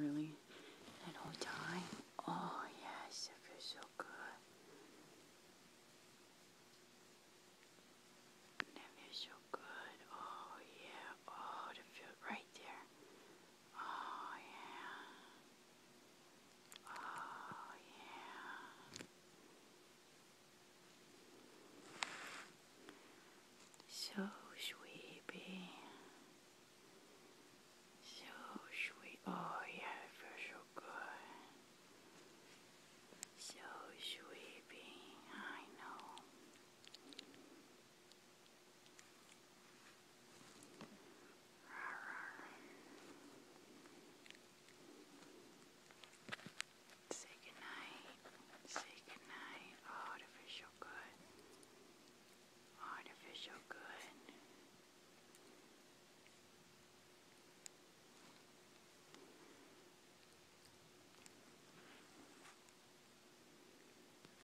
Really? That whole time? Oh, yes, it feels so good. That feels so good. Oh, yeah. Oh, the feel right there. Oh, yeah. Oh, yeah. So sugar.